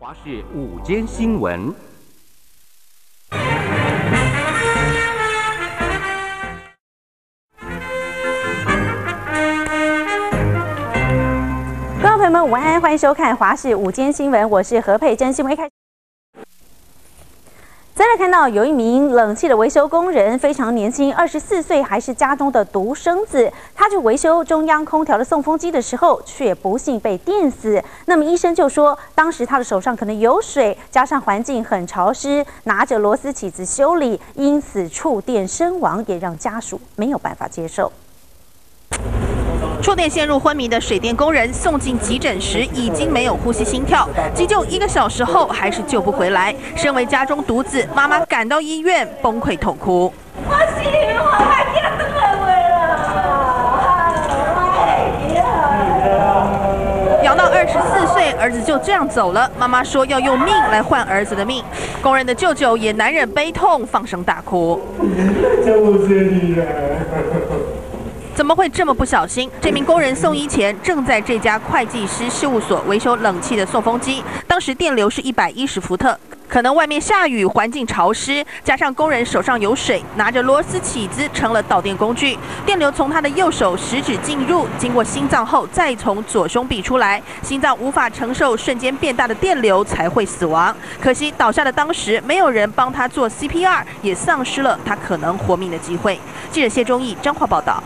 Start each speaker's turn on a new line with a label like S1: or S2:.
S1: 华视午间新闻。
S2: 观众朋友们，午安，欢迎收看华视午间新闻，我是何佩珍。新闻一开。再来看到有一名冷气的维修工人，非常年轻，二十四岁，还是家中的独生子。他去维修中央空调的送风机的时候，却不幸被电死。那么医生就说，当时他的手上可能有水，加上环境很潮湿，拿着螺丝起子修理，因此触电身亡，也让家属没有办法接受。
S3: 触电陷入昏迷的水电工人送进急诊时已经没有呼吸心跳，急救一个小时后还是救不回来。身为家中独子，妈妈赶到医院崩溃痛哭。我心里我快点回了，养到二十四岁，儿子就这样走了。妈妈说要用命来换儿子的命。工人的舅舅也难忍悲痛，放声大哭。怎么会这么不小心？这名工人送医前正在这家会计师事务所维修冷气的送风机，当时电流是一百一十伏特，可能外面下雨，环境潮湿，加上工人手上有水，拿着螺丝起子成了导电工具，电流从他的右手食指进入，经过心脏后再从左胸壁出来，心脏无法承受瞬间变大的电流，才会死亡。可惜倒下的当时没有人帮他做 CPR，也丧失了他可能活命的机会。记者谢忠义彰化报道。